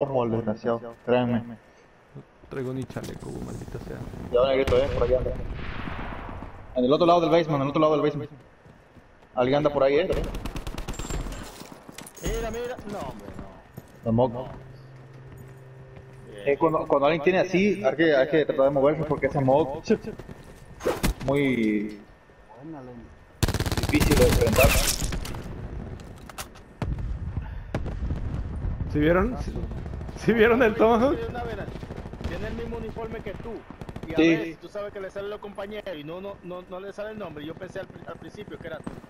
Ojo, el desgraciado, créanme. No traigo ni chaleco, maldita sea. Ya van a grito, eh, por allá anda. En el otro lado del basement, en el otro lado del basement. Alguien anda por ahí, eh. Mira, mira. No, hombre, no. Mocos. Eh, cuando, cuando alguien tiene así, hay que, hay que tratar de moverse porque ese mod muy difícil de enfrentar. ¿Sí vieron? ¿Sí, sí vieron el Tomahawk? Tiene el mismo uniforme que tú. Y a Sí. veces tú sabes que le salen los compañeros y no, no, no, no le sale el nombre. Yo pensé al, al principio que era tú.